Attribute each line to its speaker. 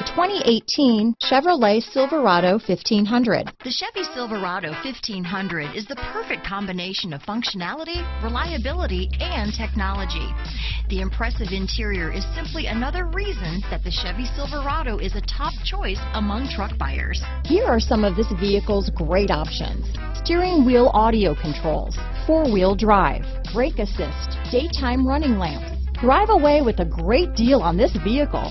Speaker 1: The 2018 Chevrolet Silverado 1500.
Speaker 2: The Chevy Silverado 1500 is the perfect combination of functionality, reliability, and technology. The impressive interior is simply another reason that the Chevy Silverado is a top choice among truck buyers.
Speaker 1: Here are some of this vehicle's great options. Steering wheel audio controls, four-wheel drive, brake assist, daytime running lamps. Drive away with a great deal on this vehicle.